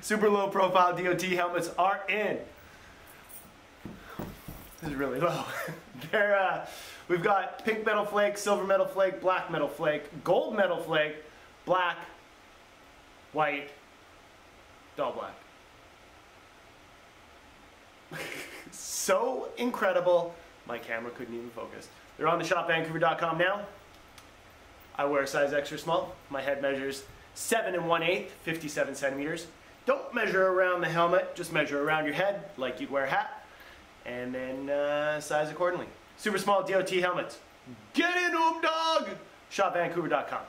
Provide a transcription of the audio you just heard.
Super low profile DOT helmets are in. This is really low. They're, uh, we've got pink metal flake, silver metal flake, black metal flake, gold metal flake, black, white, dull black. So incredible, my camera couldn't even focus. They're on the shopvancouver.com now. I wear a size extra small. My head measures 7 and 1 8, 57 centimeters. Don't measure around the helmet, just measure around your head like you'd wear a hat, and then uh, size accordingly. Super small DOT helmets. Get into them, dog! Shopvancouver.com.